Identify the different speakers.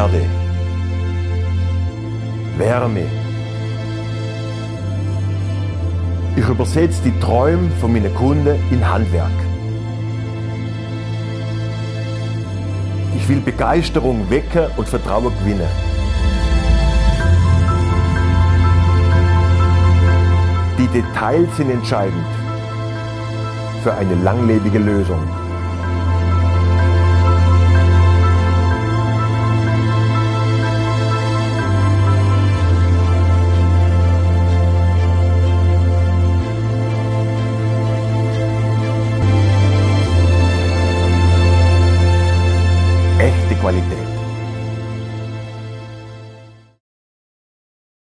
Speaker 1: Erde. Wärme. Ich übersetze die Träume von meinen Kunden in Handwerk. Ich will Begeisterung wecken und Vertrauen gewinnen. Die Details sind entscheidend für eine langlebige Lösung. echte kwaliteit.